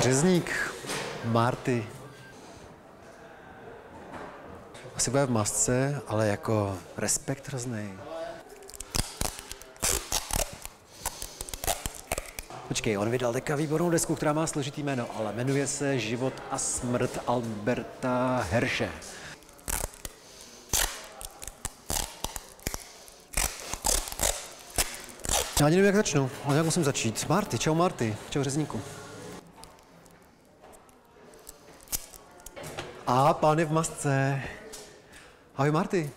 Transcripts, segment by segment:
Řezník, Marty. Asi bude v masce, ale jako respekt hrozný. Počkej, on vydal teďka výbornou desku, která má složitý jméno, ale jmenuje se Život a smrt Alberta Herše. Já ani nevím, jak začnu, ale jak musím začít. Marty, čau Marty, čau řezníku. A pán je v masce. Ahoj Marty.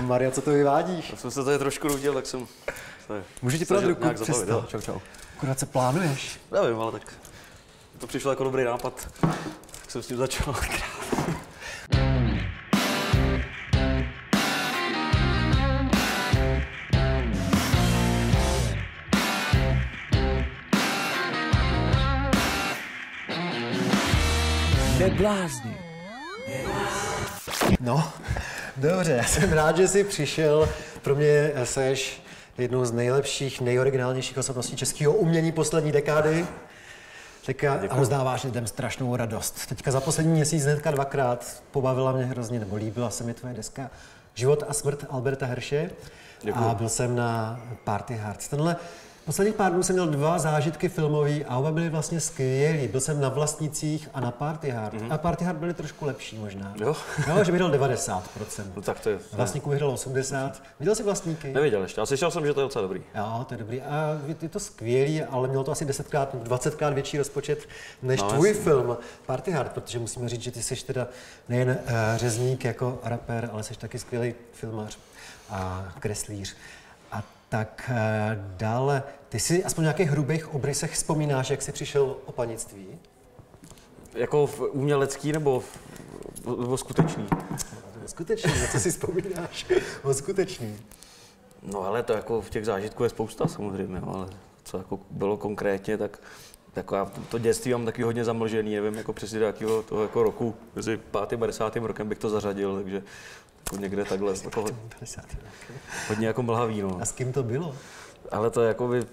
Maria, co to vyvádíš? Já jsem se tady trošku nudil, tak jsem... Můžu ti podat ruku? Přesto. Čau, čau. Akorát se plánuješ. Nevím, ale tak to přišlo jako dobrý nápad, tak jsem s tím začal. Neblázni. No, dobře, já jsem rád, že jsi přišel. Pro mě seš jednou z nejlepších, nejoriginálnějších osobností českého umění poslední dekády. Teďka a rozdáváš lidem strašnou radost. Teďka za poslední měsíc hnedka dvakrát pobavila mě hrozně, nebo líbila se mi tvoje deska Život a smrt Alberta Herše. A byl jsem na Party Hearts. Tenhle Posledních pár dnů jsem měl dva zážitky filmové a oba byly vlastně skvělý. Byl jsem na Vlastnicích a na Party Hard. Mm-hmm. A Party Hard byly trošku lepší možná. Jo? jo že vyhrál 90%. No tak to je. Vlastníků vyhrál 80. Viděl jsi Vlastníky? Neviděl ještě. A slyšel jsem, že to je docela dobrý. Jo, to je dobrý. A je to skvělý, ale mělo to asi 10krát, 20krát větší rozpočet než no, tvůj jasný. film Party Hard, protože musíme říct, že ty jsi teda nejen uh, řezník jako rapper, ale jsi taky skvělý filmař a kreslíř. Tak eh, dále, ty si aspoň v nějakých hrubých obrysech vzpomínáš, jak jsi přišel o panictví? Jako v umělecký nebo, v, nebo skutečný? Skutečný, na co si vzpomínáš? O skutečný. No ale to jako v těch zážitků je spousta samozřejmě, ale co jako bylo konkrétně, tak taková, to dětství mám taky hodně zamlžený, nevím, jako přesně do jakého toho jako roku, mezi 5. a 50. rokem bych to zařadil, takže jako někde takhle. Jako, hodně jako mlhavý, no. A s kým to bylo? Ale to jako by,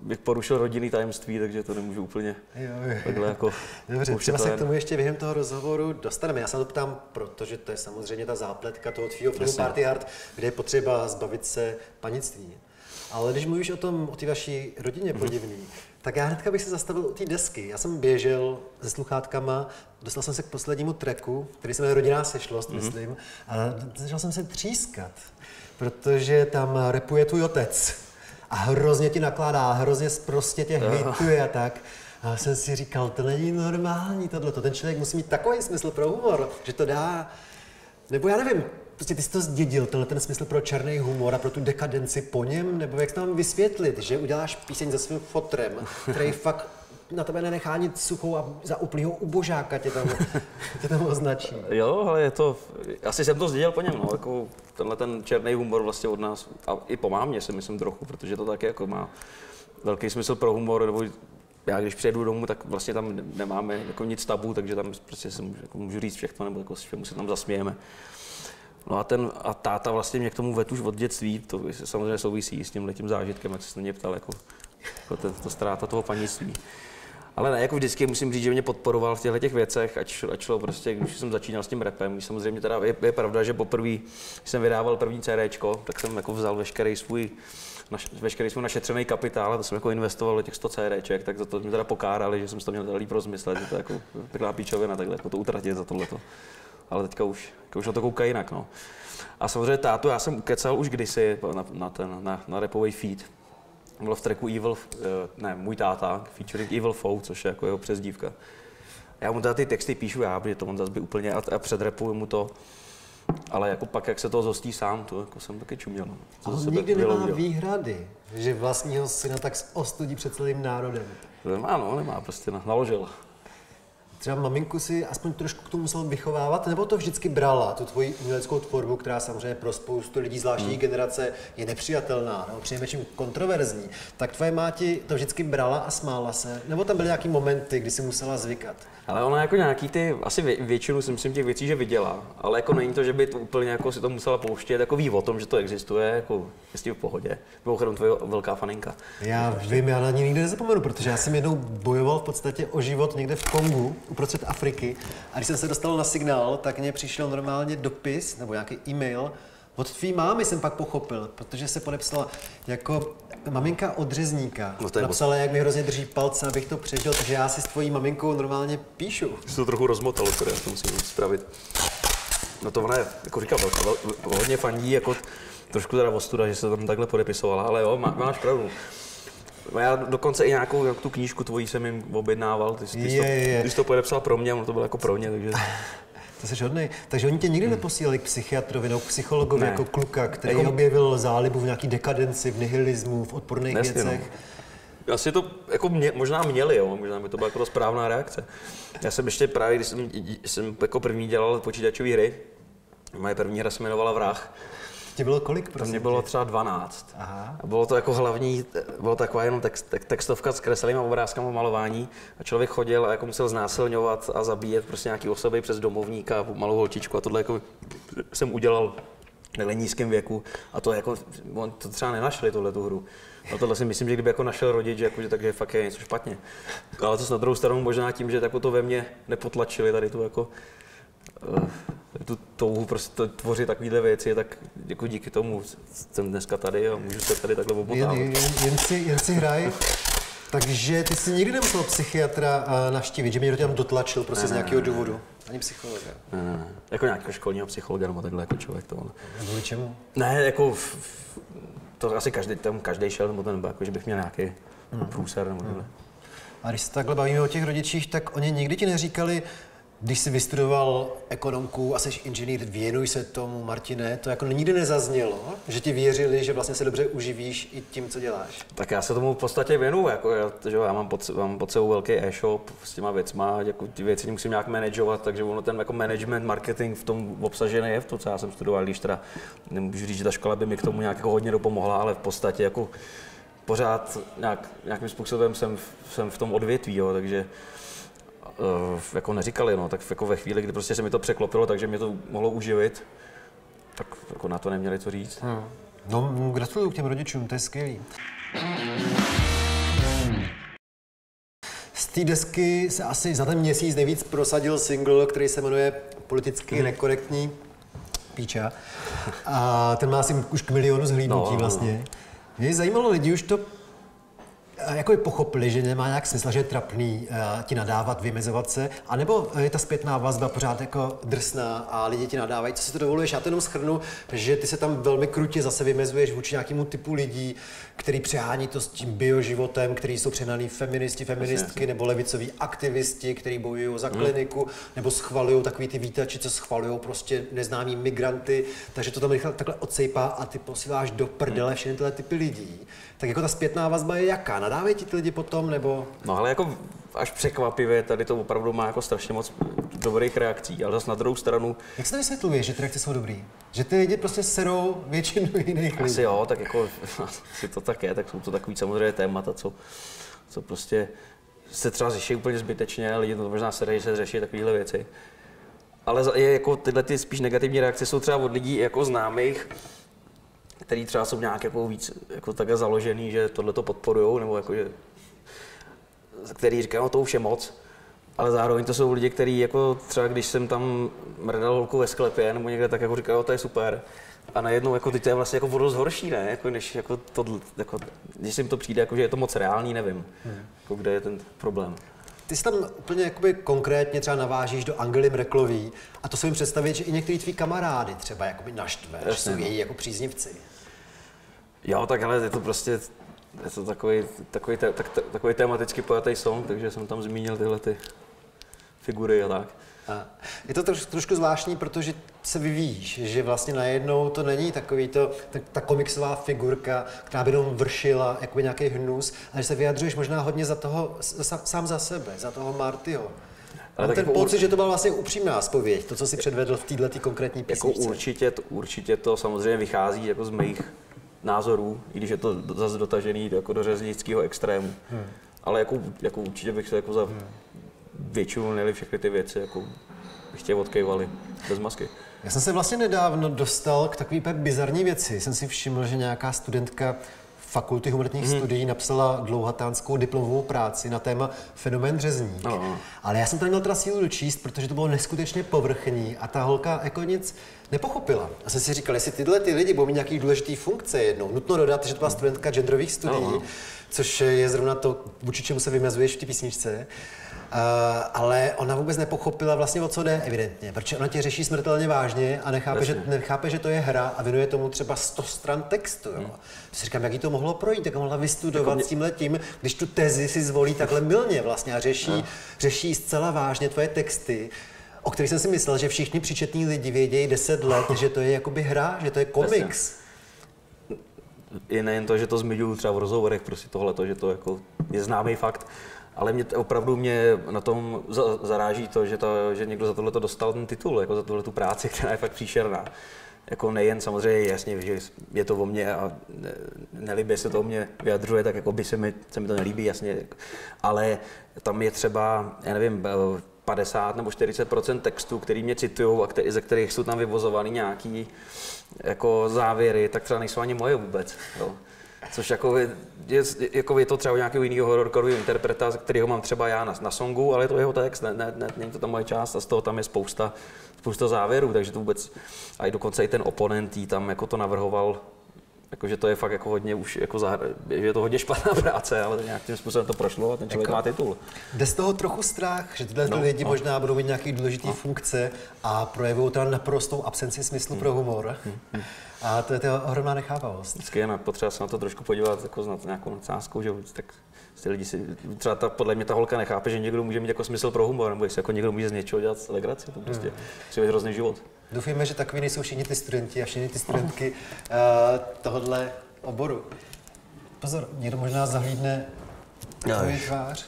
bych porušil rodinný tajemství, takže to nemůžu úplně jo, jo. takhle jako... Dobře, třeba se k tomu ještě během toho rozhovoru dostaneme. Já se to ptám, protože to je samozřejmě ta zápletka toho tvýho filmu Party Hard, kde je potřeba zbavit se panictví. Ale když mluvíš o tom, o té vaší rodině podivný, mm-hmm. tak já hnedka bych se zastavil u té desky. Já jsem běžel se sluchátkama, dostal jsem se k poslednímu treku, který se jmenuje Rodinná sešlost, mm-hmm. myslím, a začal jsem se třískat, protože tam repuje tvůj otec a hrozně ti nakládá, hrozně prostě tě hejtuje a tak. A jsem si říkal, to není normální tohle, ten člověk musí mít takový smysl pro humor, že to dá, nebo já nevím, prostě ty jsi to zdědil, tenhle ten smysl pro černý humor a pro tu dekadenci po něm, nebo jak tam vysvětlit, že uděláš píseň za svým fotrem, který fakt na tebe nenechá nic suchou a za úplného ubožáka tě tam, tě tam označí. Jo, ale je to, asi jsem to zdědil po něm, no, jako tenhle ten černý humor vlastně od nás, a i po mámě si myslím trochu, protože to taky jako má velký smysl pro humor, nebo já když přijedu domů, tak vlastně tam nemáme jako nic tabu, takže tam prostě se můžu, jako můžu říct všechno, nebo jako všemu se tam zasmějeme. No a, ten, a táta vlastně mě k tomu vedl už od dětství, to samozřejmě souvisí s tím letím zážitkem, jak se mě ptal, jako, jako ten, to ztráta toho panictví. Ale ne, jako vždycky musím říct, že mě podporoval v těchto těch věcech, ať, ať šlo prostě, když jsem začínal s tím repem. Samozřejmě teda je, je pravda, že poprvé, když jsem vydával první CD, tak jsem jako vzal veškerý svůj naš, veškerý svůj našetřený kapitál, a to jsem jako investoval do těch 100 CDček, tak za to mě teda pokárali, že jsem to měl líp rozmyslet, že to jako taková píčovina, takhle jako to utratit za tohleto ale teďka už, už na to koukají jinak. No. A samozřejmě tátu já jsem ukecal už kdysi na, na, ten, na, na repový feed. Byl v tracku Evil, eh, ne, můj táta, featuring Evil Foe, což je jako jeho přezdívka. Já mu teda ty texty píšu já, protože to on zase by úplně, a, a předrepuju mu to. Ale jako pak, jak se to zhostí sám, to jako jsem taky čuměl. No. Ale on nikdy nemá udělal. výhrady, že vlastního syna tak ostudí před celým národem. Nemá, no, nemá, prostě naložil. Třeba maminku si aspoň trošku k tomu musel vychovávat, nebo to vždycky brala, tu tvoji uměleckou tvorbu, která samozřejmě pro spoustu lidí zvláštní hmm. generace je nepřijatelná, nebo přinejmenším kontroverzní, tak tvoje máti to vždycky brala a smála se, nebo tam byly nějaký momenty, kdy si musela zvykat? Ale ona jako nějaký ty, asi vě, většinu si myslím těch věcí, že viděla, ale jako není to, že by to úplně jako si to musela pouštět, jako ví o tom, že to existuje, jako je v pohodě. Mimochodem tvoje velká faninka. Já vím, já na ní nikdy nezapomenu, protože já jsem jednou bojoval v podstatě o život někde v Kongu, uprostřed Afriky, a když jsem se dostal na signál, tak mě přišel normálně dopis nebo nějaký e-mail, od tvý mámy jsem pak pochopil, protože se podepsala jako maminka od řezníka. No Napsala, jak mi hrozně drží palce, abych to přežil, takže já si s tvojí maminkou normálně píšu. Jsi to trochu rozmotalo, které já to musím spravit. No to ona je, jako říkal, vel, hodně fandí, jako trošku teda ostuda, že se tam takhle podepisovala, ale jo, má, máš pravdu. Já dokonce i nějakou jak tu knížku tvojí jsem jim objednával, ty, ty je, to, je. když to podepsal pro mě, ono to bylo jako pro mě, takže... To jsi hodný. Takže oni tě nikdy hmm. neposílali k psychiatrovi nebo k psychologovi ne. jako kluka, který jako... objevil zálibu v nějaký dekadenci, v nihilismu, v odporných Nesmě, věcech. No. Asi to jako mě, možná měli, jo, možná by to byla jako správná reakce. Já jsem ještě právě, když jsem, jsem jako první dělal počítačové hry, moje první hra se jmenovala Vrah, Tě bylo kolik, prosím? To mě bylo třeba 12. Aha. A bylo to jako hlavní, bylo taková jenom text, textovka s kreslými obrázkami malování a člověk chodil a jako musel znásilňovat a zabíjet prostě nějaký osoby přes domovníka, malou holčičku a tohle jako jsem udělal v nízkém věku a to jako, on to třeba nenašli, tohle tu hru. A tohle si myslím, že kdyby jako našel rodič, jako, že takže fakt je něco špatně. Ale to na druhou stranu možná tím, že jako to ve mně nepotlačili tady tu jako tu touhu prostě tvořit takovéhle věci, tak jako díky tomu jsem dneska tady a můžu se tady takhle obotávat. Jen, jen, jen, si, jen si hraj. Takže ty jsi nikdy nemusel psychiatra navštívit, že mě to tam dotlačil prostě ne, z nějakého ne, důvodu? Ani psychologa? Ne, ne, ne. Jako nějakého školního psychologa nebo takhle jako člověk to. Kvůli čemu? Ne, jako to asi každý, tam každý šel, nebo ten, jako, že bych měl nějaký hmm. průser nebo hmm. A když se takhle bavíme o těch rodičích, tak oni nikdy ti neříkali, když jsi vystudoval ekonomku a jsi inženýr, věnuj se tomu, Martine, to jako nikdy nezaznělo, že ti věřili, že vlastně se dobře uživíš i tím, co děláš? Tak já se tomu v podstatě věnuju, jako já, že já mám pod, mám pod sebou velký e-shop s těma věcma, jako ty věci musím nějak manažovat, takže ono ten jako management, marketing v tom obsažený je v tom, co já jsem studoval, když teda nemůžu říct, že ta škola by mi k tomu nějak jako hodně dopomohla, ale v podstatě jako pořád nějak, nějakým způsobem jsem, jsem v tom odvětví, jo, takže jako neříkali, no, tak jako ve chvíli, kdy prostě se mi to překlopilo, takže mě to mohlo uživit, tak jako na to neměli co říct. Hmm. No, gratuluju k těm rodičům, to je skvělý. Z té desky se asi za ten měsíc nejvíc prosadil single, který se jmenuje Politicky hmm. nekorektní píča. A ten má asi už k milionu zhlídnutí no, vlastně. No. Mě zajímalo lidi už to jako pochopili, že nemá nějak smysl, že je trapný uh, ti nadávat, vymezovat se, anebo je ta zpětná vazba pořád jako drsná a lidi ti nadávají, co si to dovoluješ. Já to jenom schrnu, že ty se tam velmi krutě zase vymezuješ vůči nějakému typu lidí, který přehání to s tím bioživotem, který jsou přenaný feministi, feministky nebo levicoví aktivisti, kteří bojují za hmm. kliniku, hmm. nebo schvalují takový ty vítači, co schvalují prostě neznámí migranty, takže to tam rychle takhle odsejpá a ty posíláš do prdele všechny tyhle typy lidí. Tak jako ta zpětná vazba je jaká? Nadávají ti ty lidi potom, nebo? No ale jako až překvapivě, tady to opravdu má jako strašně moc dobrých reakcí, ale zase na druhou stranu... Jak se to vysvětluje, že ty reakce jsou dobrý? Že ty lidi prostě serou většinu jiných lidí? Asi jo, tak jako si to tak je, tak jsou to takový samozřejmě témata, co, co prostě se třeba řeší úplně zbytečně, lidi to možná se, že se řeší takovéhle věci. Ale je jako tyhle ty spíš negativní reakce jsou třeba od lidí jako známých, který třeba jsou nějak jako víc jako takhle založený, že tohle to podporují, nebo jako, že, který říkají, no to už je moc. Ale zároveň to jsou lidi, kteří jako třeba když jsem tam mrdal holku ve sklepě nebo někde, tak jako říkají, to je super. A najednou jako teď to je vlastně jako dost horší, ne? Jako, než jako to, jako, když jim to přijde, jako, že je to moc reálný, nevím, hmm. jako, kde je ten problém. Ty si tam úplně jakoby konkrétně třeba navážíš do Angely Mreklový a to se jim představit, že i některý tví kamarády třeba jakoby naštveš, jsou no. její jako příznivci. Jo, tak ale je to prostě je to takový, takový, tak, takový tematicky pojatý song, takže jsem tam zmínil tyhle ty figury a tak. A je to troš, trošku zvláštní, protože se vyvíjíš, že vlastně najednou to není takový to, ta, ta komiksová figurka, která by jenom vršila jakoby nějaký hnus, ale že se vyjadřuješ možná hodně za toho, za, sám za sebe, za toho Martyho. Ale ten jako pocit, ur... že to byla vlastně upřímná spověď, to, co si předvedl v této konkrétní jako písničce. Jako určitě, to, určitě to samozřejmě vychází jako z mých názorů, i když je to zase dotažený jako do řeznického extrému. Hmm. Ale jako, jako určitě bych se jako za hmm. Většinu nejli všechny ty věci jako bych tě odkejvali bez masky. Já jsem se vlastně nedávno dostal k takové bizarní věci. Jsem si všiml, že nějaká studentka Fakulty humanitních hmm. studií napsala dlouhatánskou diplomovou práci na téma fenomén řezník. No. Ale já jsem to neměl teda sílu dočíst, protože to bylo neskutečně povrchní a ta holka jako nic nepochopila. A jsem si říkal, jestli tyhle ty lidi budou mít nějaký důležitý funkce jednou. Nutno dodat, že to byla studentka genderových studií, no. Což je zrovna to, vůči čemu se vymezuješ v té písničce. Uh, ale ona vůbec nepochopila vlastně, o co jde, evidentně, protože ona tě řeší smrtelně vážně a nechápe, že, nechápe že to je hra a věnuje tomu třeba 100 stran textu. Jo. Hmm. Si říkám, jak jí to mohlo projít, jak mohla vystudovat jako s tím letím, když tu tezi si zvolí takhle milně vlastně a řeší, no. řeší zcela vážně tvoje texty o kterých jsem si myslel, že všichni příčetní lidi vědějí 10 let, že to je jakoby hra, že to je komiks. Je nejen to, že to zmiňuju třeba v rozhovorech, prostě tohle, že to jako je známý fakt, ale mě opravdu mě na tom zaráží to, že, to, že někdo za tohle dostal ten titul, jako za tuhle tu práci, která je fakt příšerná. Jako nejen samozřejmě jasně, že je to o mně a nelíbí se to o mě vyjadřuje, tak jako by se mi, se mi to nelíbí, jasně. Ale tam je třeba, já nevím, 50 nebo 40% textů, který mě citují a který, ze kterých jsou tam vyvozovány nějaký jako závěry, tak třeba nejsou ani moje vůbec. Jo. Což jako je, je, jako je to třeba nějakého jiného hororkorového interpreta, kterého mám třeba já na, na songu, ale je to jeho text, ne, ne, ne, není to ta moje část a z toho tam je spousta, spousta závěrů, takže to vůbec, a i dokonce i ten oponent tam jako to navrhoval Jakože to je fakt jako hodně už, jako zahr... je to hodně špatná práce, ale nějakým způsobem to prošlo a ten člověk jako, má titul. Jde z toho trochu strach, že tyhle no, lidi no. možná budou mít nějaké důležité no. funkce a projevují teda naprostou absenci smyslu hmm. pro humor. Hmm. Hmm. A to je ta ohromná nechápavost. Vždycky je potřeba se na to trošku podívat jako na nějakou nadsázkou, že tak ty lidi si, třeba ta, podle mě ta holka nechápe, že někdo může mít jako smysl pro humor, nebo jestli jako někdo může z něčeho dělat legraci, to prostě hmm. je hrozný život. Doufejme, že takový nejsou všichni ty studenti a všichni ty studentky uh, tohohle oboru. Pozor, někdo možná zahlídne tvoji tvář.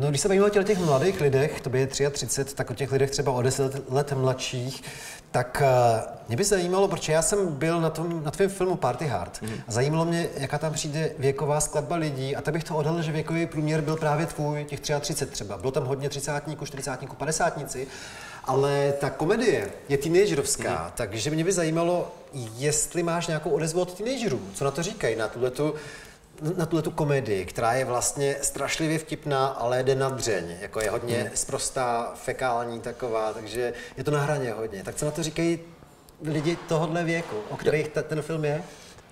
No, když se bavíme o těch mladých lidech, to by je 33, tak o těch lidech třeba o 10 let mladších, tak uh, mě by zajímalo, protože já jsem byl na, tom, na tvém filmu Party Hard mm. a zajímalo mě, jaká tam přijde věková skladba lidí a tak bych to odhalil, že věkový průměr byl právě tvůj, těch 33 třeba. Bylo tam hodně 30, 40, 50 ale ta komedie je teenagerovská, mm. takže mě by zajímalo, jestli máš nějakou odezvu od teenagerů. Co na to říkají, na tuhle tu na tuhle tu komedii, která je vlastně strašlivě vtipná, ale jde na dřeň. Jako je hodně hmm. sprostá, fekální taková, takže je to na hraně hodně. Tak co na to říkají lidi tohohle věku, o kterých ta, ten film je?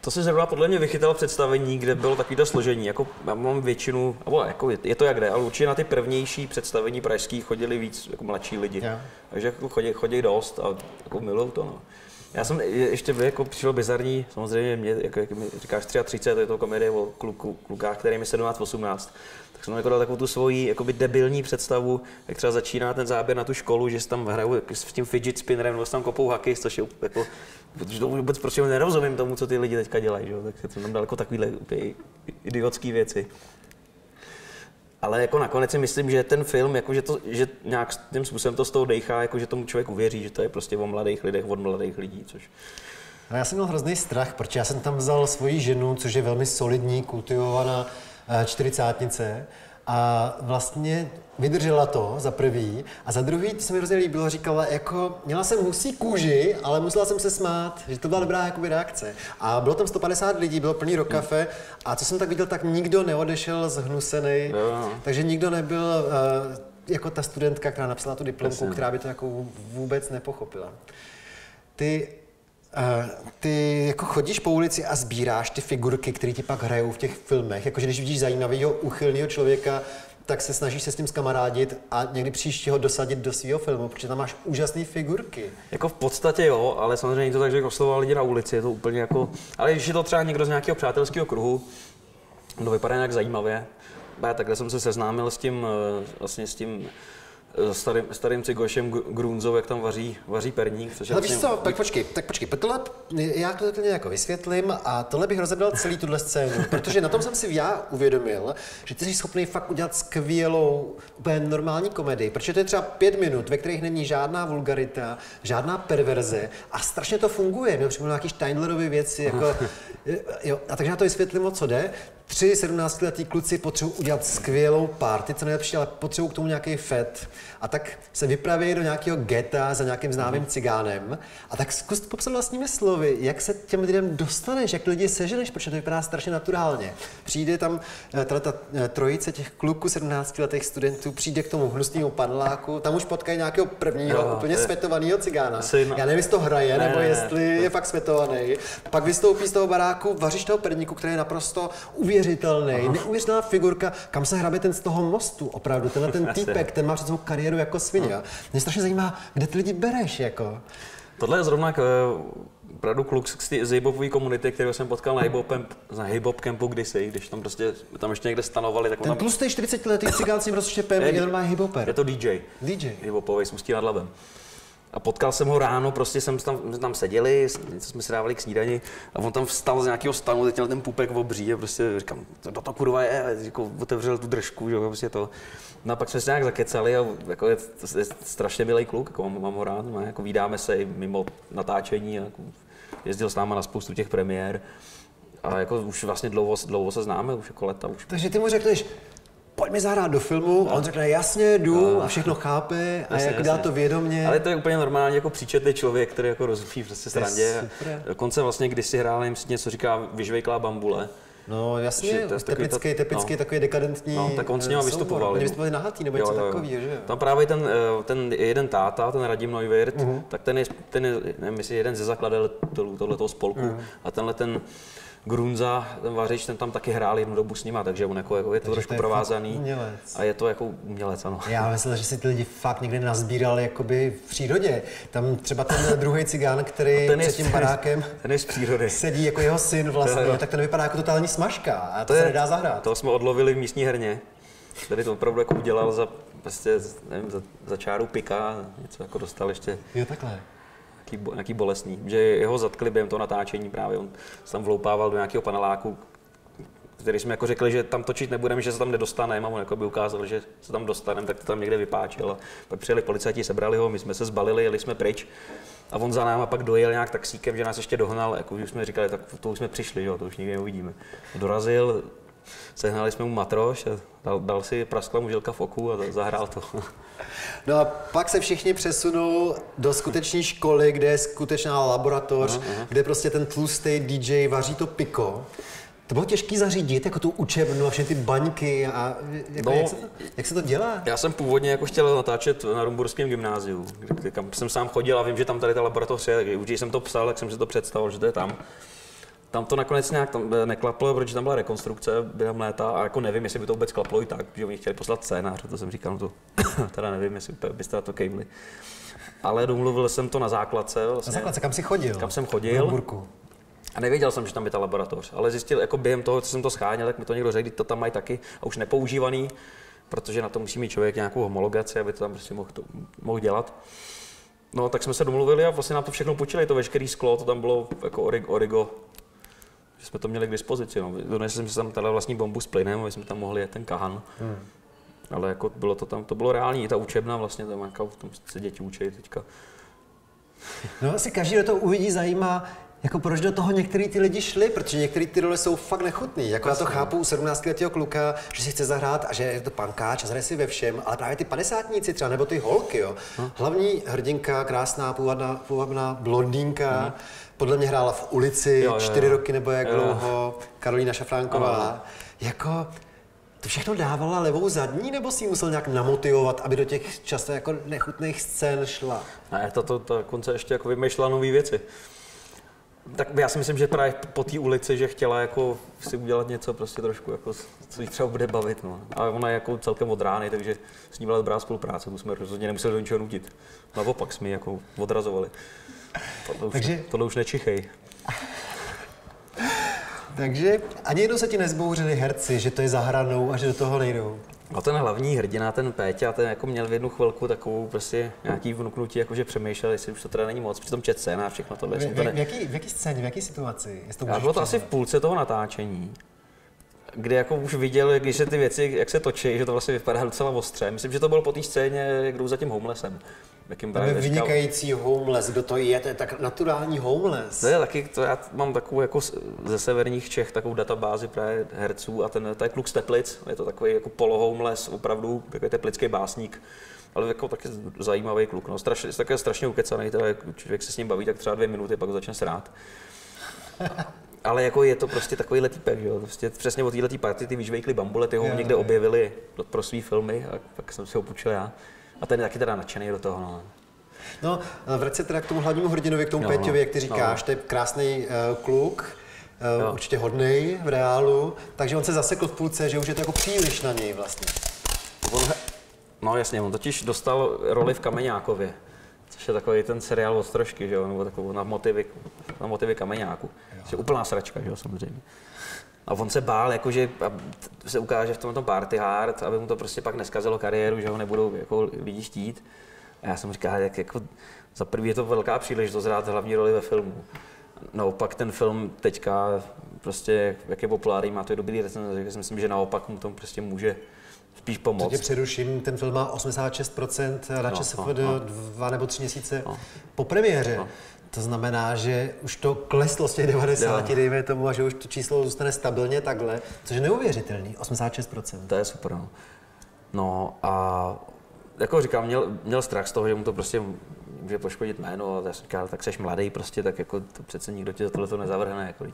To si zrovna podle mě vychytal představení, kde bylo takový to složení. Jako já mám většinu, nebo jako je, je to jak jde, ale určitě na ty prvnější představení pražských chodili víc jako mladší lidi. Yeah. Takže jako chodí, chodí dost a jako milují to. No. Já jsem ještě jako přišel bizarní, samozřejmě mě, jako, jak mi říkáš 33, to je to komedie o kluku, klukách, který mi 17-18, tak jsem jako dal takovou tu svoji jakoby debilní představu, jak třeba začíná ten záběr na tu školu, že si tam hrajou s tím fidget spinnerem, nebo tam kopou haky, což je jako, protože to vůbec prostě nerozumím tomu, co ty lidi teďka dělají, že? tak jsem tam dal jako takovýhle idiotské věci. Ale jako nakonec si myslím, že ten film, jako že, to, že nějak tím způsobem to z toho dejchá, jako že tomu člověk uvěří, že to je prostě o mladých lidech, od mladých lidí, což... No já jsem měl hrozný strach, protože já jsem tam vzal svoji ženu, což je velmi solidní, kultivovaná eh, čtyřicátnice a vlastně vydržela to za prvý a za druhý, to se mi hrozně líbilo, říkala, jako měla jsem husí kůži, ale musela jsem se smát, že to byla dobrá jakoby reakce. A bylo tam 150 lidí, bylo plný rok kafe a co jsem tak viděl, tak nikdo neodešel zhnusený, no. takže nikdo nebyl uh, jako ta studentka, která napsala tu diplomku, Jasně. která by to jako vůbec nepochopila. Ty Uh, ty jako chodíš po ulici a sbíráš ty figurky, které ti pak hrajou v těch filmech. Jakože když vidíš zajímavého, uchylného člověka, tak se snažíš se s tím skamarádit a někdy příště ho dosadit do svého filmu, protože tam máš úžasné figurky. Jako v podstatě jo, ale samozřejmě to tak, že oslovoval lidi na ulici, je to úplně jako... Ale když je to třeba někdo z nějakého přátelského kruhu, to vypadá nějak zajímavě, já takhle jsem se seznámil s tím, eh, vlastně s tím starým, starým cigošem Grunzou, jak tam vaří, vaří perník. Což Ale víš co, tak počkej, tak počkej, tohle, já to takhle jako vysvětlím a tohle bych rozebral celý tuhle scénu, protože na tom jsem si já uvědomil, že ty jsi schopný fakt udělat skvělou, úplně normální komedii, protože to je třeba pět minut, ve kterých není žádná vulgarita, žádná perverze a strašně to funguje. Měl připomínám nějaký Steindlerovy věci, jako, jo, a takže já to vysvětlím, o co jde tři 17-letí kluci potřebují udělat skvělou party, co nejlepší, ale potřebují k tomu nějaký fet. A tak se vypraví do nějakého geta za nějakým známým mhm. cigánem. A tak zkus popsat vlastními slovy, jak se těm lidem dostaneš, jak lidi seženeš, protože to vypadá strašně naturálně. Přijde tam eh, ta, ta eh, trojice těch kluků 17-letých studentů, přijde k tomu hnusnému paneláku, tam už potkají nějakého prvního, jo, úplně je... světovaného cigána. Syn. Já nevím, jestli to hraje, ne, nebo jestli ne, je fakt světovaný. Pak vystoupí z toho baráku, vaříš toho perníku, který je naprosto neuvěřitelný, Aha. neuvěřitelná figurka, kam se hrabe ten z toho mostu, opravdu, tenhle ten týpek, ten má před sebou kariéru jako svině. Aha. Mě strašně zajímá, kde ty lidi bereš, jako. Tohle je zrovna k, opravdu kluk z hip komunity, kterého jsem potkal na hip-hop, na hip-hop campu kdysi, když tam prostě tam ještě někde stanovali. Tak Ten tam... tlustý 40 letý cigán s tím rozštěpem je, je normální hip Je to DJ. DJ. Hip-hopový s Ústí nad Labem. A potkal jsem ho ráno, prostě jsem tam, jsme tam seděli, něco jsme si dávali k snídani a on tam vstal z nějakého stanu, teď měl ten pupek v obří a prostě říkám, to, to kurva je, jako otevřel tu držku, že jo, prostě to. No a pak jsme se nějak zakecali a jako je, to je strašně milý kluk, jako mám, mám ho rád, má, jako vídáme se i mimo natáčení, a jako jezdil s náma na spoustu těch premiér. A jako už vlastně dlouho, dlouho se známe, už jako leta. Už. Takže ty mu řekneš, pojď mi zahrát do filmu, no. a on řekne, jasně, jdu, no. a všechno chápe, a jasně, jako dá to vědomě. Ale to je úplně normální, jako příčetný člověk, který jako rozumí prostě srandě. Dokonce vlastně, když si hrál, něco říká vyžvejklá bambule, No jasně, to teplický, teplický no. takový dekadentní No, tak on s ním vystupoval. Oni vystupovali na hatý nebo něco takového, že jo? Tam právě ten, eh, ten jeden táta, ten Radim Neuwirth, uh-huh. tak ten je, ten je nevím, jestli jeden ze zakladatelů tohoto spolku. Uh-huh. A tenhle ten Grunza, ten vařič, ten tam taky hrál jednu dobu s nima, takže on jako, jako je to takže trošku to je provázaný. A je to jako umělec, ano. Já myslím, že si ty lidi fakt někdy nazbírali jakoby v přírodě. Tam třeba ten druhý cigán, který ten před tím barákem ten je z přírody. sedí jako jeho syn vlastně, to, tak ten vypadá jako totální smažka a to, to se je, nedá zahrát. To jsme odlovili v místní herně. Tady to opravdu jako udělal za, prostě, nevím, za, za čáru pika, něco jako dostal ještě. Jo, takhle nějaký, nějaký bolestný, že jeho zatkli během toho natáčení právě, on se tam vloupával do nějakého paneláku, který jsme jako řekli, že tam točit nebudeme, že se tam nedostaneme a on jako by ukázal, že se tam dostaneme, tak to tam někde vypáčil. A pak přijeli policajti, sebrali ho, my jsme se zbalili, jeli jsme pryč. A on za náma pak dojel nějak taxíkem, že nás ještě dohnal, jako už jsme říkali, tak to už jsme přišli, jo, to už nikdy neuvidíme. Dorazil, sehnali jsme mu matroš a dal, dal si praskla mu žilka v oku a zahrál to. No a pak se všichni přesunou do skutečné školy, kde je skutečná laboratoř, uh-huh. kde prostě ten tlustý DJ vaří to piko. To bylo těžké zařídit, jako tu učebnu a všechny ty baňky a jako, no, jak, se to, jak se to dělá? Já jsem původně jako chtěl natáčet na Rumburském gymnáziu, kam jsem sám chodil a vím, že tam tady ta laboratoř je, už jsem to psal, tak jsem si to představil, že to je tam. Tam to nakonec nějak tam eh, neklaplo, protože tam byla rekonstrukce během léta a jako nevím, jestli by to vůbec klaplo i tak, že oni chtěli poslat scénář, to jsem říkal, no to teda nevím, jestli byste na to kejvli. Ale domluvil jsem to na základce. Vlastně, na základce, kam jsi chodil? Kam jsem chodil. A nevěděl jsem, že tam je ta laboratoř, ale zjistil, jako během toho, co jsem to scháněl, tak mi to někdo řekl, to tam mají taky a už nepoužívaný, protože na to musí mít člověk nějakou homologaci, aby to tam prostě mohl, to, mohl dělat. No, tak jsme se domluvili a vlastně na to všechno počili, to veškerý sklo, to tam bylo jako origo že jsme to měli k dispozici. No. Donesli jsme si tam teda vlastní bombu s plynem, aby jsme tam mohli jet ten kahan. Hmm. Ale jako bylo to tam, to bylo reální, i ta učebna vlastně, tam, jako, tam se děti učí teďka. No asi každý, kdo to uvidí, zajímá, jako proč do toho některý ty lidi šli, protože některé ty role jsou fakt nechutný. Jako já to chápu u 17 letého kluka, že si chce zahrát a že je to pankáč a zahraje si ve všem, ale právě ty padesátníci třeba, nebo ty holky, jo. Hm. Hlavní hrdinka, krásná, původná, původná blondýnka, hm. podle mě hrála v ulici jo, jo, čtyři jo. roky nebo jak jo. dlouho, Karolína Šafránková. Jako, to všechno dávala levou zadní, nebo si musel nějak namotivovat, aby do těch často jako nechutných scén šla? Ne, to, to, to konce ještě jako vymýšlela nové věci. Tak já si myslím, že právě po té ulici, že chtěla jako si udělat něco prostě trošku, jako, co jí třeba bude bavit. No. A ona je jako celkem od rány, takže s ní byla dobrá spolupráce, tu jsme rozhodně nemuseli do ničeho nutit. Naopak jsme ji jako odrazovali. Tohle už, takže... tohle už nečichej. takže ani jednou se ti nezbouřili herci, že to je za hranou a že do toho nejdou? A ten hlavní hrdina, ten Péťa, ten jako měl v jednu chvilku takovou prostě nějaký vnuknutí, jakože přemýšlel, jestli už to teda není moc, přitom čet scéna a všechno tohle. V, v, v, jaký, v jaký scéně, v jaký situaci? To a bylo to asi v půlce toho natáčení, kdy jako už viděl, když se ty věci, jak se točí, že to vlastně vypadá docela ostře. Myslím, že to bylo po té scéně, jak jdou za tím homelessem. Jakým právě vynikající homeless, kdo to je, to je tak naturální homeless. To je taky, to já mám takovou jako ze severních Čech takovou databázi právě herců a ten, to je kluk z Teplic, je to takový jako polo-homeless, opravdu takový teplický básník ale jako taky zajímavý kluk, no, strašně, také strašně ukecaný, teda, člověk se s ním baví tak třeba dvě minuty, pak začne srát. ale jako je to prostě takový týpek, jo. Prostě přesně od této party ty vyžvejkli bambule, ty ho někde objevili pro své filmy a pak jsem si ho půjčil já. A ten je taky teda nadšený do toho. No. No, vrať se teda k tomu hlavnímu hrdinovi, k tomu no, Peťovi, jak ty říkáš, no. to je krásný uh, kluk, uh, určitě hodný v reálu, takže on se zasekl v půlce, že už je to jako příliš na něj vlastně. On, no jasně, on totiž dostal roli v Kameňákově, což je takový ten seriál od trošky, že jo, nebo takovou na motivy, na motivy Kameňáku. Je úplná sračka, že jo, samozřejmě. A on se bál, jakože se ukáže v tom, tom party hard, aby mu to prostě pak neskazilo kariéru, že ho nebudou jako lidi štít. A já jsem říkal, jak jako za prvý je to velká příležitost hrát hlavní roli ve filmu. Naopak ten film teďka prostě, jak je populární, má to je dobrý recenze, takže si myslím, že naopak mu to prostě může spíš pomoct. Teď přeruším, ten film má 86% na no, ČSFD no, no. dva nebo tři měsíce no. po premiéře. No. To znamená, že už to kleslo z těch 90, jo. dejme tomu, a že už to číslo zůstane stabilně takhle, což je neuvěřitelný, 86%. To je super, no. No a jako říkám, měl, měl strach z toho, že mu to prostě může poškodit jméno, a já jsem říkal, tak seš mladý, prostě, tak jako to přece nikdo ti za tohle to nezavrhne. Jako,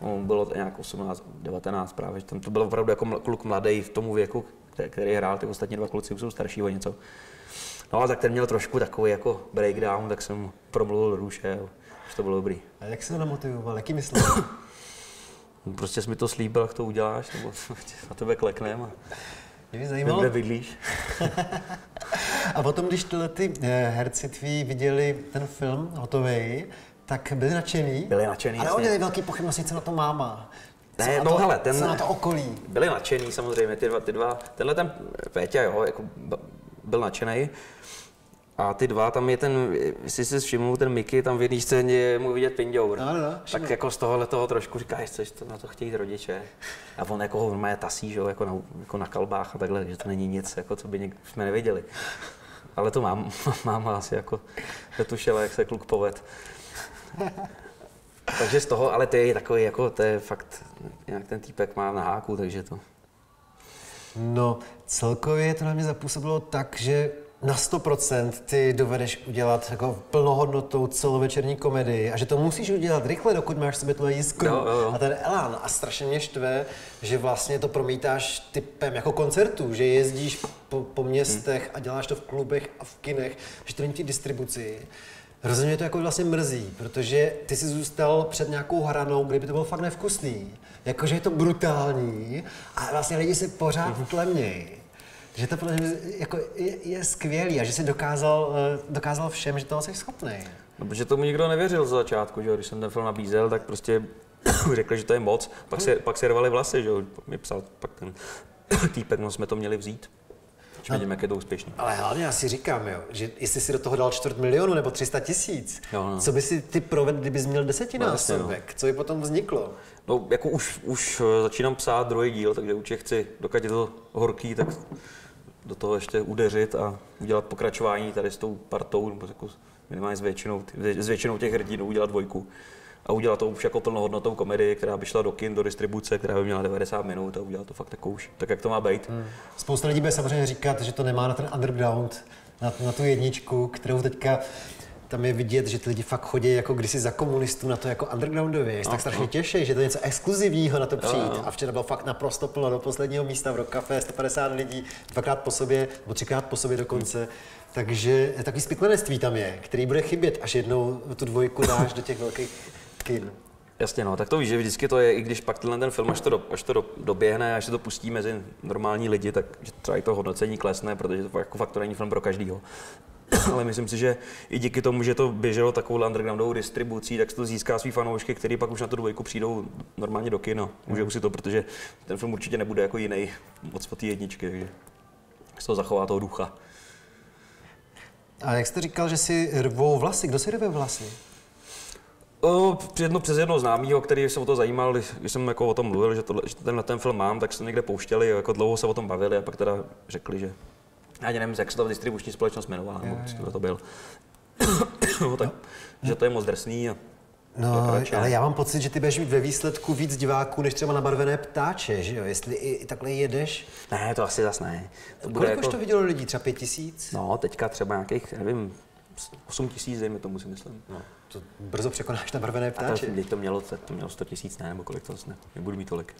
on bylo nějak 18, 19 právě, tam to byl opravdu jako kluk mladý v tomu věku, který, který hrál, ty ostatní dva kluci už jsou starší o něco. No a tak ten měl trošku takový jako breakdown, tak jsem promluvil do duše, už to bylo dobrý. A jak se to namotivoval, jaký myslel? prostě jsi mi to slíbil, jak to uděláš, nebo na tebe kleknem a mě zajímalo. Kde bydlíš? a potom, když tyhle ty eh, herci tví viděli ten film hotový, tak byli nadšený. Byli nadšený, Ale oni měli velký pochybnosti, co na to máma. Ne, no to, hele, ten, co na to okolí. Byli nadšený samozřejmě, ty dva, ty dva. Tenhle ten Péťa, jo, jako byl nadšený. A ty dva, tam je ten, jestli si všiml, ten Mickey, tam v jedné scéně je mu vidět pindour. No, no, no, tak jako z tohohle toho trošku říká, že to na to chtějí rodiče. A on jako ho normálně tasí, že jo, jako na, jako na kalbách a takhle, že to není nic, jako co by něk, jsme nevěděli. Ale to mám, máma asi jako netušila, jak se kluk poved. takže z toho, ale to je takový, jako to je fakt, jak ten týpek má na háku, takže to. No, celkově to na mě zapůsobilo tak, že na 100% ty dovedeš udělat jako plnohodnotou celovečerní komedii a že to musíš udělat rychle, dokud máš sobě tu jiskru jo, jo, jo. a ten elán. A strašně mě štve, že vlastně to promítáš typem jako koncertu, že jezdíš po, po městech hmm. a děláš to v klubech a v kinech, že to není ti distribuci. Hrozně mě to jako vlastně mrzí, protože ty jsi zůstal před nějakou hranou, kdyby to bylo fakt nevkusný. Jakože je to brutální a vlastně lidi se pořád mm-hmm. tlemnějí. Že to podle mě jako je, je skvělý a že jsi dokázal, eh, dokázal všem, že toho jsi schopný. No, protože tomu nikdo nevěřil za začátku, že když jsem ten film nabízel, tak prostě řekl, že to je moc. Pak se, pak se rvali vlasy, že mi psal pak ten týpek, no jsme to měli vzít. Už vidím, jak je to úspěšný. Ale hlavně já si říkám, jo, že jestli si do toho dal čtvrt milionu nebo 300 tisíc, no. co by si ty provedl, kdybys měl desetinásobek? No, no. Co by potom vzniklo? No, jako už, už eh, začínám psát druhý díl, takže určitě chci, dokud je to horký, tak do toho ještě udeřit a udělat pokračování tady s tou partou, nebo jako minimálně s většinou, s většinou těch hrdinů udělat dvojku a udělat to už jako plnohodnotou komedii, která by šla do kin, do distribuce, která by měla 90 minut a udělat to fakt takovou už, tak jak to má být. Hmm. Spousta lidí bude samozřejmě říkat, že to nemá na ten underground, na, na tu jedničku, kterou teďka tam je vidět, že ty lidi fakt chodí jako kdysi za komunistů na to jako undergroundově. No, tak strašně no. těší, že to je něco exkluzivního na to přijít. No, no. A včera bylo fakt naprosto plno do posledního místa v Rock Café, 150 lidí, dvakrát po sobě, nebo třikrát po sobě dokonce. Hmm. Takže takový spiklenectví tam je, který bude chybět, až jednou tu dvojku dáš do těch velkých kin. Jasně, no, tak to víš, že vždycky to je, i když pak tenhle ten film, až to, do, až to do, doběhne, až se to pustí mezi normální lidi, tak že třeba i to hodnocení klesne, protože to jako fakt to není film pro každýho. ale myslím si, že i díky tomu, že to běželo takovou undergroundovou distribucí, tak se to získá svý fanoušky, který pak už na tu dvojku přijdou normálně do kina. Můžou si to, protože ten film určitě nebude jako jiný moc po té jedničky. Takže. z toho zachová toho ducha. A jak jste říkal, že si rvou vlasy? Kdo si rve vlasy? O, jedno, přes jednoho známého, který se o to zajímal, když jsem jako o tom mluvil, že, tohle, že tenhle ten film mám, tak se někde pouštěli, jako dlouho se o tom bavili a pak teda řekli, že já nevím, jak se ta distribuční společnost jmenovala, nebo kdo to byl. no, tak, že to je moc drsný a No, ale já mám pocit, že ty budeš mít ve výsledku víc diváků, než třeba na barvené ptáče, že jo? Jestli i, i takhle jedeš. Ne, to asi zase ne. To bude Kolik jako... už to vidělo lidí? Třeba pět tisíc? No, teďka třeba nějakých, nevím, 8 tisíc, dejme tomu si myslím. No, to brzo překonáš na barvené ptáče. A to, to mělo, to mělo 100 tisíc, ne, nebo kolik to ne, nebudu mít tolik.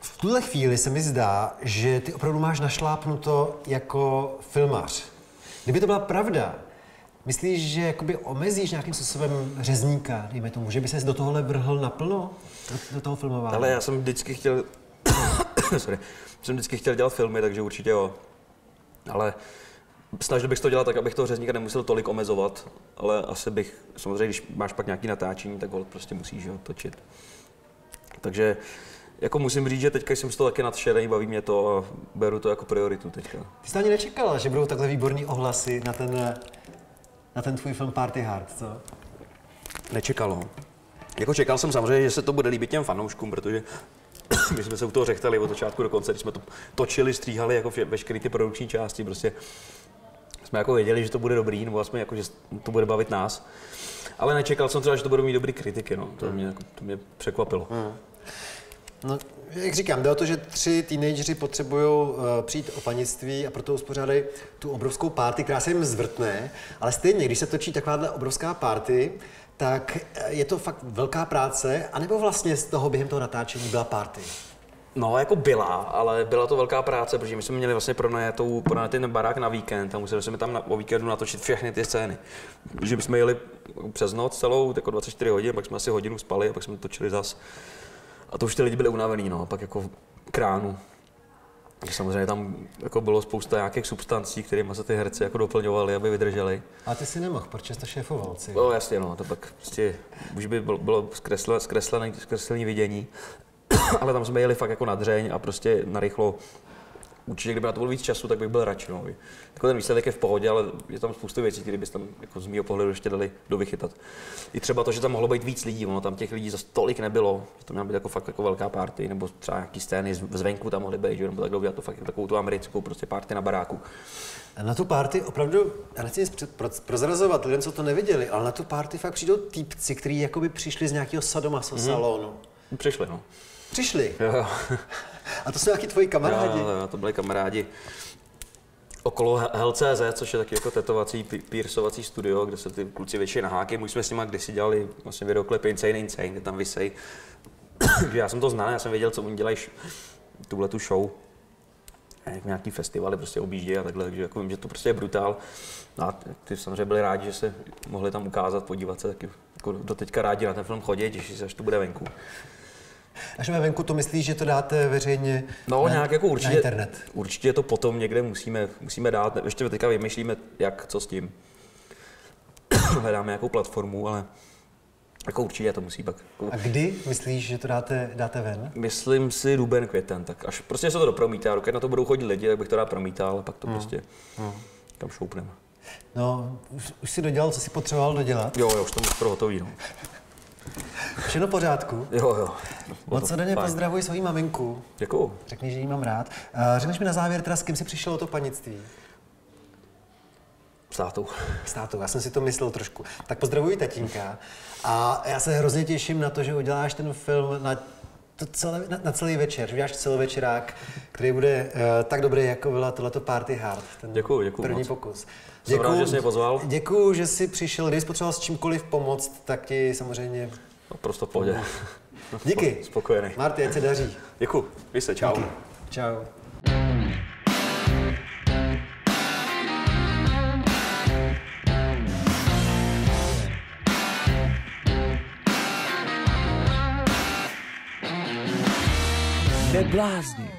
V tuhle chvíli se mi zdá, že ty opravdu máš našlápnuto jako filmář. Kdyby to byla pravda, myslíš, že jakoby omezíš nějakým způsobem řezníka, dejme tomu, že by se do tohohle vrhl naplno, do, do toho filmování? Ale já jsem vždycky chtěl, sorry, jsem vždycky chtěl dělat filmy, takže určitě jo. Ale snažil bych to dělat tak, abych toho řezníka nemusel tolik omezovat, ale asi bych, samozřejmě, když máš pak nějaký natáčení, tak ho prostě musíš jo, točit. Takže jako musím říct, že teďka jsem z toho taky nadšený, baví mě to a beru to jako prioritu teďka. Ty jsi ani nečekala, že budou takhle výborný ohlasy na ten, na ten tvůj film Party Hard, co? Nečekalo. Jako čekal jsem samozřejmě, že se to bude líbit těm fanouškům, protože my jsme se u toho řechtali od začátku do konce, když jsme to točili, stříhali jako veškeré ty produkční části, prostě jsme jako věděli, že to bude dobrý, nebo aspoň jako, že to bude bavit nás. Ale nečekal jsem třeba, že to budou mít dobrý kritiky, no. to, mě, jako, to mě překvapilo. Hmm. No, jak říkám, jde o to, že tři teenageři potřebují uh, přijít o panictví a proto uspořádají tu obrovskou párty, která se jim zvrtne, ale stejně, když se točí takováhle obrovská párty, tak eh, je to fakt velká práce, anebo vlastně z toho během toho natáčení byla party? No, jako byla, ale byla to velká práce, protože my jsme měli vlastně pronajatou, pronajatý ten barák na víkend a museli jsme tam na, o víkendu natočit všechny ty scény. Že jsme jeli přes noc celou, jako 24 hodin, pak jsme asi hodinu spali a pak jsme točili zas. A to už ty lidi byli unavený, no, pak jako kránu. Samozřejmě tam jako bylo spousta nějakých substancí, kterými se ty herci jako doplňovali, aby vydrželi. A ty si nemohl, protože to šéfoval No jasně, no, to pak prostě už by bylo, bylo zkreslené, zkreslené, zkreslené vidění. Ale tam jsme jeli fakt jako na dřeň a prostě narychlo určitě, kdyby na to bylo víc času, tak bych byl radši. No. Jako ten výsledek je v pohodě, ale je tam spoustu věcí, které byste tam jako z mého pohledu ještě dali dovychytat. I třeba to, že tam mohlo být víc lidí, ono tam těch lidí za tolik nebylo, že to měla být jako fakt jako velká party, nebo třeba nějaký scény zvenku tam mohly být, že? nebo takhle udělat to fakt takovou tu americkou prostě party na baráku. Na tu party opravdu, já nechci nic prozrazovat lidem, co to neviděli, ale na tu party fakt přijdou týpci, kteří jakoby přišli z nějakého sadomaso mm-hmm. salonu. Přišli, no. Přišli? Jo. A to jsou nějaký tvoji kamarádi? Jo, jo, to byli kamarádi okolo HLCZ, což je taky jako tetovací, pírsovací studio, kde se ty kluci větší na háky. My jsme s nimi kdysi dělali vlastně videoklip Insane Insane, kde tam vysej. já jsem to znal, já jsem věděl, co oni dělají tuhle tu show. Jak nějaký festivaly prostě objíždějí a takhle, takže jako vím, že to prostě je brutál. No a ty samozřejmě byli rádi, že se mohli tam ukázat, podívat se taky. Jako do teďka rádi na ten film chodí, těší se, až to bude venku. Až jsme venku, to myslíš, že to dáte veřejně no, na, nějak jako určitě, na internet? Určitě to potom někde musíme, musíme dát. Ještě teďka vymýšlíme, jak, co s tím. Hledáme nějakou platformu, ale jako určitě to musí pak. A kdy myslíš, že to dáte, dáte ven? Myslím si duben, květen, tak až prostě se to dopromítá, dokud na to budou chodit lidi, tak bych to rád promítal, a pak to hmm. prostě hmm. tam šoupneme. No, už, už jsi dodělal, co jsi potřeboval dodělat? Jo, jo, už to skoro hotový, no. Všechno pořádku? Jo, jo. Moc se denně pozdravuji svoji maminku. Děkuju. Řekni, že jí mám rád. řekneš mi na závěr teda, s kým jsi přišel o to panictví? S tátou. S tátou, já jsem si to myslel trošku. Tak pozdravuji tatínka. A já se hrozně těším na to, že uděláš ten film na to celé, na, na celý večer, že uděláš celovečerák, který bude uh, tak dobrý, jako byla tohleto Party Hard. Ten děkuju, děkuju první moc. pokus. Děkuju, rád, že jsi mě pozval. Děkuju, že jsi přišel. Když jsi potřeboval s čímkoliv pomoct, tak ti samozřejmě... Prostě v pohodě. Díky. Spokojený. Marty, ať se daří. Děkuju. Vy se, čau. Díky. Čau. Neblázni.